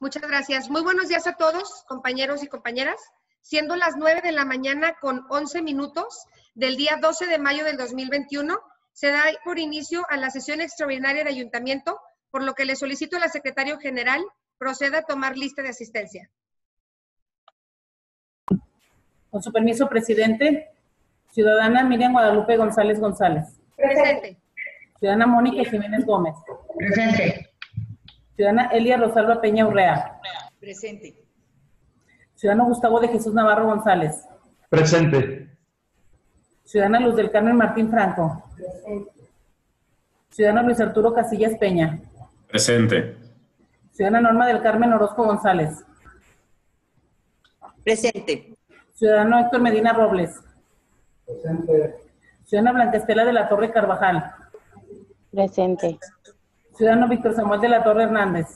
Muchas gracias. Muy buenos días a todos, compañeros y compañeras. Siendo las 9 de la mañana con 11 minutos del día 12 de mayo del 2021, se da por inicio a la sesión extraordinaria de ayuntamiento, por lo que le solicito a la secretario general proceda a tomar lista de asistencia. Con su permiso, presidente. Ciudadana Miriam Guadalupe González González. Presente. Ciudadana Mónica Jiménez Gómez. Presente. Ciudadana Elia Rosalba Peña Urrea. Presente. Ciudadano Gustavo de Jesús Navarro González. Presente. Ciudadana Luz del Carmen Martín Franco. Ciudadano Luis Arturo Casillas Peña. Presente. Ciudadana Norma del Carmen Orozco González. Presente. Ciudadano Héctor Medina Robles. Ciudadana Blanca Estela de la Torre Carvajal. Presente. Ciudadano Víctor Samuel de la Torre Hernández.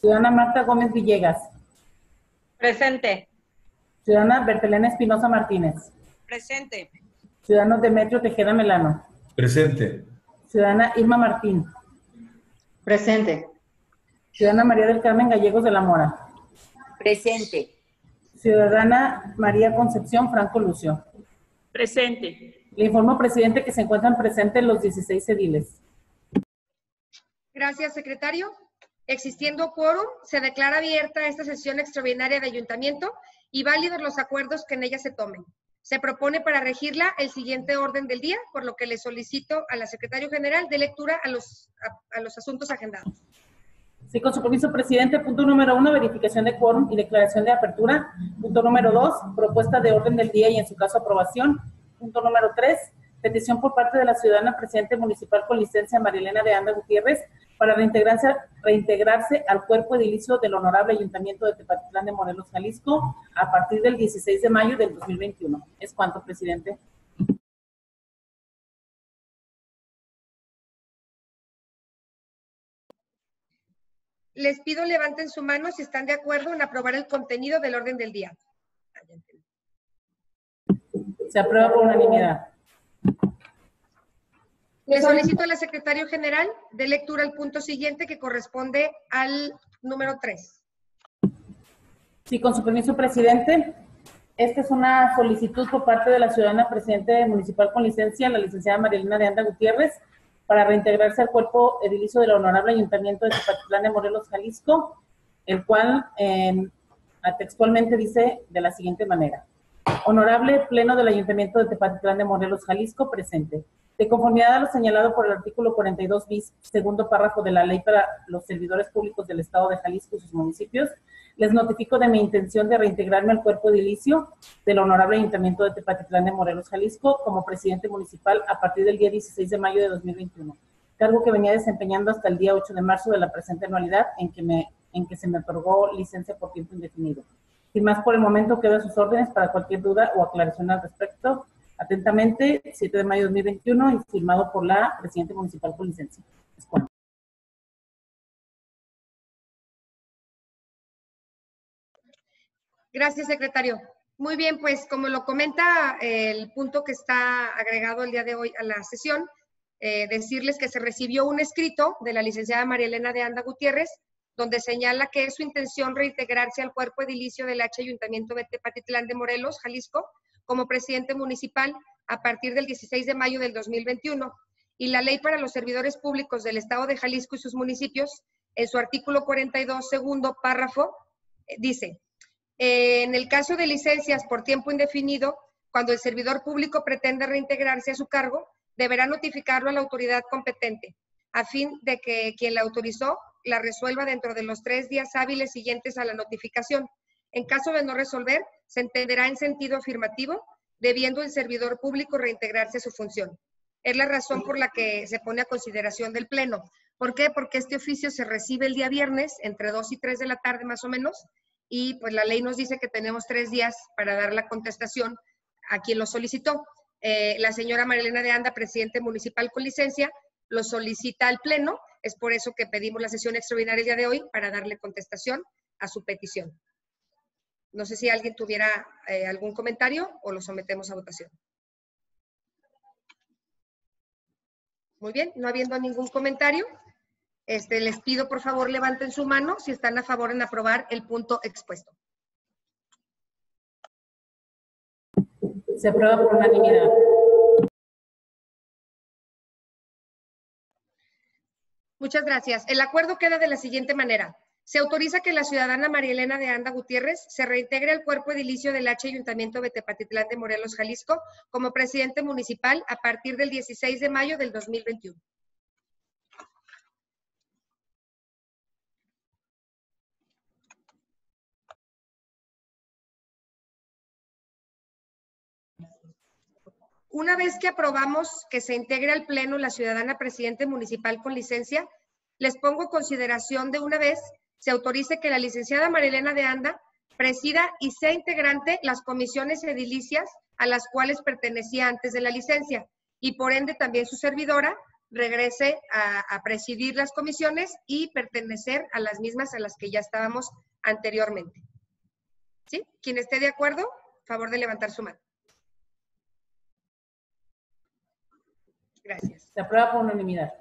Ciudadana Marta Gómez Villegas. Presente. Ciudadana Bertelena Espinosa Martínez. Presente. Ciudadano Demetrio Tejeda Melano. Presente. Ciudadana Irma Martín. Presente. Ciudadana María del Carmen Gallegos de la Mora. Presente. Ciudadana María Concepción Franco Lucio. Presente. Le informo, presidente, que se encuentran presentes los 16 ediles. Gracias, secretario. Existiendo quórum, se declara abierta esta sesión extraordinaria de ayuntamiento y válidos los acuerdos que en ella se tomen. Se propone para regirla el siguiente orden del día, por lo que le solicito a la secretario general de lectura a los, a, a los asuntos agendados. Sí, con su permiso, presidente. Punto número uno, verificación de quórum y declaración de apertura. Punto número dos, propuesta de orden del día y en su caso aprobación. Punto número tres, petición por parte de la ciudadana presidente municipal con licencia Marilena de Anda Gutiérrez para reintegrarse, reintegrarse al cuerpo edilicio del honorable ayuntamiento de Tepatitlán de Morelos, Jalisco, a partir del 16 de mayo del 2021. ¿Es cuánto, presidente? Les pido levanten su mano si están de acuerdo en aprobar el contenido del orden del día. Se aprueba por unanimidad. Le solicito al secretario general de lectura el punto siguiente que corresponde al número 3. Sí, con su permiso, presidente. Esta es una solicitud por parte de la ciudadana presidente municipal con licencia, la licenciada Marilena de Anda Gutiérrez, para reintegrarse al cuerpo edilicio del Honorable Ayuntamiento de Tepatitlán de Morelos, Jalisco, el cual eh, textualmente dice de la siguiente manera. Honorable Pleno del Ayuntamiento de Tepatitlán de Morelos, Jalisco, presente. De conformidad a lo señalado por el artículo 42 bis, segundo párrafo de la ley para los servidores públicos del Estado de Jalisco y sus municipios, les notifico de mi intención de reintegrarme al cuerpo edilicio del Honorable Ayuntamiento de Tepatitlán de Morelos, Jalisco, como presidente municipal a partir del día 16 de mayo de 2021, cargo que venía desempeñando hasta el día 8 de marzo de la presente anualidad en que, se me otorgó licencia por tiempo indefinido. Sin más por el momento, quedo a sus órdenes para cualquier duda o aclaración al respecto. Atentamente, 7 de mayo de 2021 y firmado por la Presidenta Municipal con licencia. Gracias, secretario. Muy bien, pues como lo comenta el punto que está agregado el día de hoy a la sesión, eh, decirles que se recibió un escrito de la licenciada María Elena de Anda Gutiérrez, donde señala que es su intención reintegrarse al cuerpo edilicio del H Ayuntamiento de Tepatitlán de Morelos, Jalisco, como presidente municipal a partir del 16 de mayo del 2021. Y la ley para los servidores públicos del Estado de Jalisco y sus municipios, en su artículo 42, segundo párrafo, eh, dice, eh, en el caso de licencias por tiempo indefinido, cuando el servidor público pretende reintegrarse a su cargo, deberá notificarlo a la autoridad competente, a fin de que quien la autorizó la resuelva dentro de los tres días hábiles siguientes a la notificación. En caso de no resolver, se entenderá en sentido afirmativo, debiendo el servidor público reintegrarse a su función. Es la razón por la que se pone a consideración del Pleno. ¿Por qué? Porque este oficio se recibe el día viernes, entre 2 y 3 de la tarde más o menos, y pues la ley nos dice que tenemos tres días para dar la contestación a quien lo solicitó. Eh, la señora Marilena de Anda, presidente municipal con licencia, lo solicita al Pleno. Es por eso que pedimos la sesión extraordinaria el día de hoy para darle contestación a su petición. No sé si alguien tuviera eh, algún comentario o lo sometemos a votación. Muy bien, no habiendo ningún comentario, Este, les pido por favor levanten su mano si están a favor en aprobar el punto expuesto. Se aprueba por unanimidad. Muchas gracias. El acuerdo queda de la siguiente manera. Se autoriza que la ciudadana María Elena de Anda Gutiérrez se reintegre al cuerpo edilicio del H Ayuntamiento de Tepatitlán de Morelos, Jalisco, como presidente municipal a partir del 16 de mayo del 2021. Una vez que aprobamos que se integre al Pleno la ciudadana presidente municipal con licencia, les pongo consideración de una vez se autorice que la licenciada Marilena de Anda presida y sea integrante las comisiones edilicias a las cuales pertenecía antes de la licencia y por ende también su servidora regrese a, a, presidir las comisiones y pertenecer a las mismas a las que ya estábamos anteriormente. ¿Sí? Quien esté de acuerdo, favor de levantar su mano. Gracias. Se aprueba por unanimidad.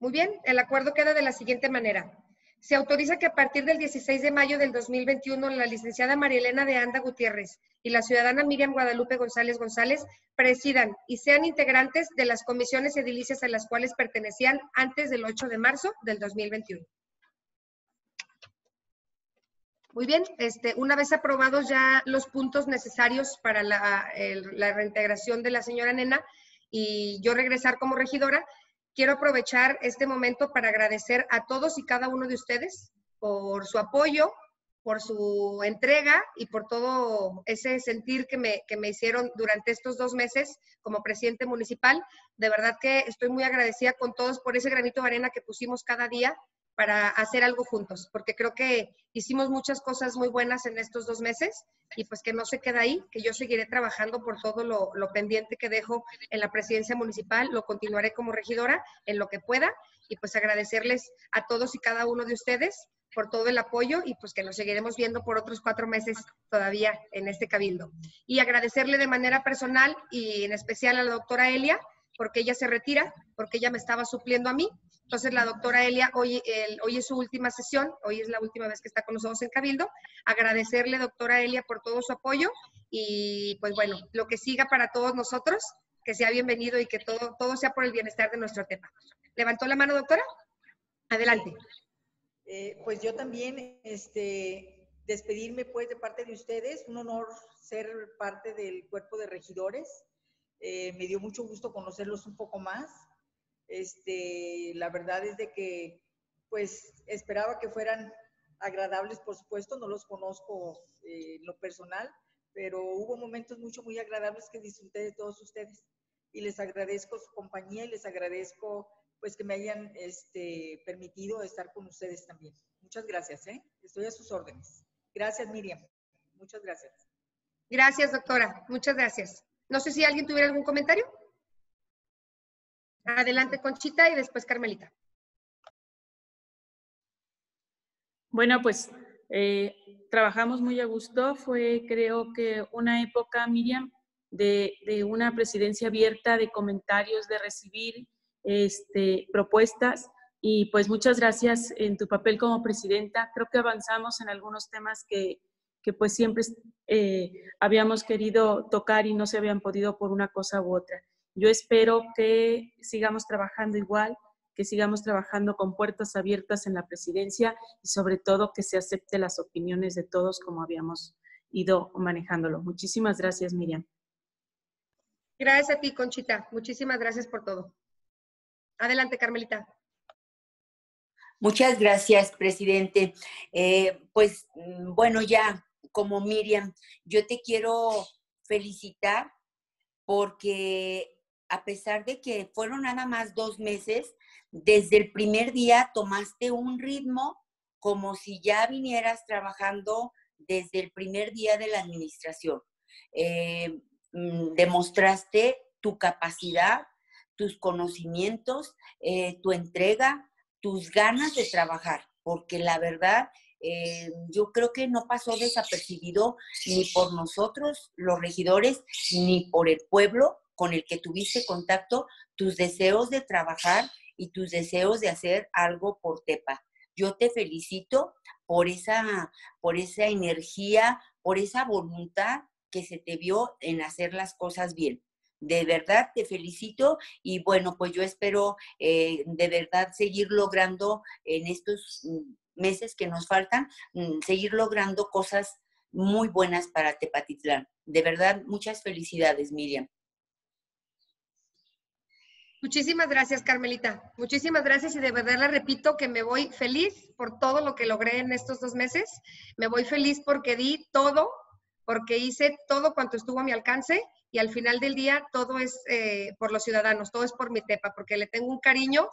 Muy bien, el acuerdo queda de la siguiente manera. Se autoriza que a partir del 16 de mayo del 2021 la licenciada Marielena de Anda Gutiérrez y la ciudadana Miriam Guadalupe González González presidan y sean integrantes de las comisiones edilicias a las cuales pertenecían antes del 8 de marzo del 2021. Muy bien, este, una vez aprobados ya los puntos necesarios para la, reintegración de la señora Nena y yo regresar como regidora, quiero aprovechar este momento para agradecer a todos y cada uno de ustedes por su apoyo, por su entrega y por todo ese sentir que me, que me hicieron durante estos dos meses como presidente municipal. De verdad que estoy muy agradecida con todos por ese granito de arena que pusimos cada día para hacer algo juntos, porque creo que hicimos muchas cosas muy buenas en estos dos meses y pues que no se queda ahí, que yo seguiré trabajando por todo lo, pendiente que dejo en la presidencia municipal, lo continuaré como regidora en lo que pueda y pues agradecerles a todos y cada uno de ustedes por todo el apoyo y pues que nos seguiremos viendo por otros cuatro meses todavía en este cabildo. Y agradecerle de manera personal y en especial a la doctora Elia, porque ella se retira, porque ella me estaba supliendo a mí entonces, la doctora Elia, hoy, el, hoy es su última sesión, hoy es la última vez que está con nosotros en Cabildo. Agradecerle, doctora Elia, por todo su apoyo y pues bueno, lo que siga para todos nosotros, que sea bienvenido y que todo, todo sea por el bienestar de nuestro tema. ¿Levantó la mano, doctora? Adelante. Eh, pues yo también, este, despedirme pues de parte de ustedes, un honor ser parte del cuerpo de regidores. Eh, me dio mucho gusto conocerlos un poco más este, la verdad es de que, pues, esperaba que fueran agradables, por supuesto, no los conozco eh, en lo personal, pero hubo momentos mucho, muy agradables que disfruté de todos ustedes. Y les agradezco su compañía y les agradezco, pues, que me hayan este, permitido estar con ustedes también. Muchas gracias, ¿eh? Estoy a sus órdenes. Gracias, Miriam. Muchas gracias. Gracias, doctora. Muchas gracias. No sé si alguien tuviera algún comentario. Adelante, Conchita, y después Carmelita. Bueno, pues eh, trabajamos muy a gusto. Fue, creo que, una época, Miriam, de, una presidencia abierta, de comentarios, de recibir este, propuestas. Y pues muchas gracias en tu papel como presidenta. Creo que avanzamos en algunos temas que, que pues siempre eh, habíamos querido tocar y no se habían podido por una cosa u otra. Yo espero que sigamos trabajando igual, que sigamos trabajando con puertas abiertas en la presidencia y sobre todo que se acepte las opiniones de todos como habíamos ido manejándolo. Muchísimas gracias, Miriam. Gracias a ti, Conchita. Muchísimas gracias por todo. Adelante, Carmelita. Muchas gracias, presidente. Eh, pues mm, bueno, ya como Miriam, yo te quiero felicitar porque a pesar de que fueron nada más dos meses, desde el primer día tomaste un ritmo como si ya vinieras trabajando desde el primer día de la administración. Eh, mm, demostraste tu capacidad, tus conocimientos, eh, tu entrega, tus ganas de trabajar, porque la verdad, eh, yo creo que no pasó desapercibido ni por nosotros, los regidores, ni por el pueblo, con el que tuviste contacto, tus deseos de trabajar y tus deseos de hacer algo por Tepa. Yo te felicito por esa, por esa energía, por esa voluntad que se te vio en hacer las cosas bien. De verdad te felicito y bueno, pues yo espero eh, de verdad seguir logrando en estos meses que nos faltan, mm, seguir logrando cosas muy buenas para Tepatitlán. De verdad, muchas felicidades, Miriam. Muchísimas gracias, Carmelita. Muchísimas gracias y de verdad le repito que me voy feliz por todo lo que logré en estos dos meses. Me voy feliz porque di todo, porque hice todo cuanto estuvo a mi alcance y al final del día todo es eh, por los ciudadanos, todo es por mi TEPA, porque le tengo un cariño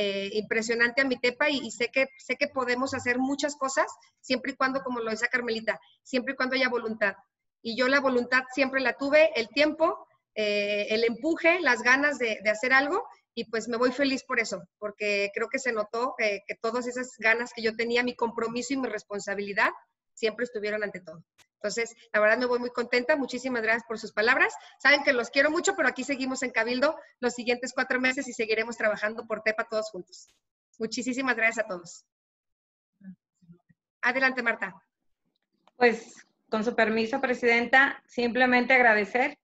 eh, impresionante a mi TEPA y, sé, que, sé que podemos hacer muchas cosas siempre y cuando, como lo dice Carmelita, siempre y cuando haya voluntad. Y yo la voluntad siempre la tuve, el tiempo, eh, el empuje, las ganas de, hacer algo y pues me voy feliz por eso, porque creo que se notó que todas esas ganas que yo tenía, mi compromiso y mi responsabilidad, siempre estuvieron ante todo. Entonces, la verdad me voy muy contenta. Muchísimas gracias por sus palabras. Saben que los quiero mucho, pero aquí seguimos en Cabildo los siguientes cuatro meses y seguiremos trabajando por TEPA todos juntos. Muchísimas gracias a todos. Adelante, Marta. Pues, con su permiso, Presidenta, simplemente agradecer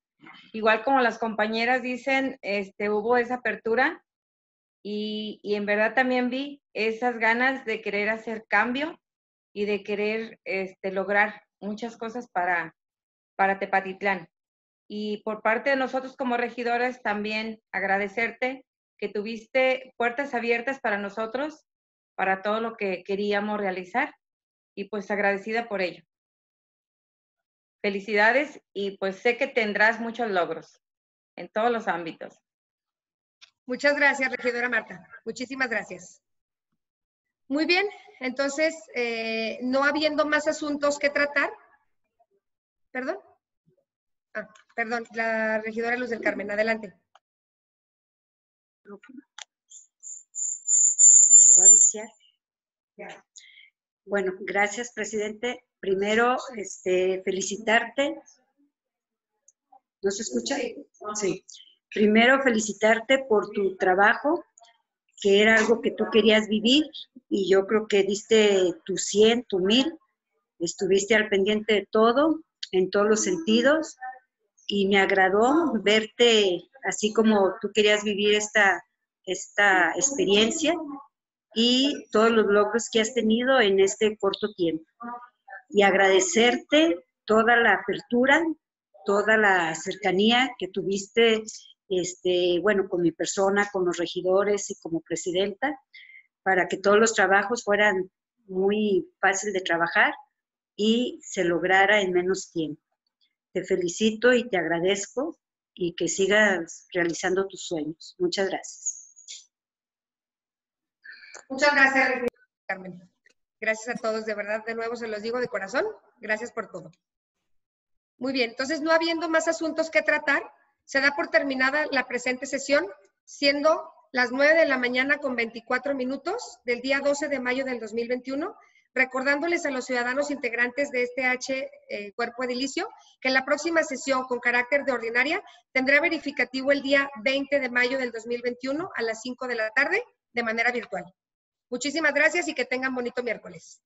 igual como las compañeras dicen, este, hubo esa apertura y, en verdad también vi esas ganas de querer hacer cambio y de querer este, lograr muchas cosas para, para Tepatitlán. Y por parte de nosotros como regidores también agradecerte que tuviste puertas abiertas para nosotros, para todo lo que queríamos realizar y pues agradecida por ello. Felicidades y pues sé que tendrás muchos logros en todos los ámbitos. Muchas gracias, regidora Marta. Muchísimas gracias. Muy bien, entonces, eh, no habiendo más asuntos que tratar, perdón. Ah, perdón, la regidora Luz del Carmen, adelante. ¿Se va a viciar? Bueno, gracias, presidente primero este, felicitarte. ¿No se escucha? Sí. Primero felicitarte por tu trabajo, que era algo que tú querías vivir y yo creo que diste tu 100, tu 1000, estuviste al pendiente de todo, en todos los sentidos y me agradó verte así como tú querías vivir esta, esta experiencia y todos los logros que has tenido en este corto tiempo. Y agradecerte toda la apertura, toda la cercanía que tuviste, este, bueno, con mi persona, con los regidores y como presidenta, para que todos los trabajos fueran muy fácil de trabajar y se lograra en menos tiempo. Te felicito y te agradezco y que sigas realizando tus sueños. Muchas gracias. Muchas gracias, Carmen. Gracias a todos, de verdad, de nuevo se los digo de corazón. Gracias por todo. Muy bien, entonces no habiendo más asuntos que tratar, se da por terminada la presente sesión, siendo las 9 de la mañana con 24 minutos del día 12 de mayo del 2021, recordándoles a los ciudadanos integrantes de este H eh, cuerpo edilicio que la próxima sesión con carácter de ordinaria tendrá verificativo el día 20 de mayo del 2021 a las 5 de la tarde de manera virtual. Muchísimas gracias y que tengan bonito miércoles.